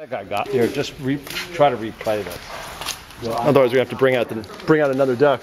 That guy got here. Just re, try to replay this. Otherwise, we have to bring out the bring out another duck.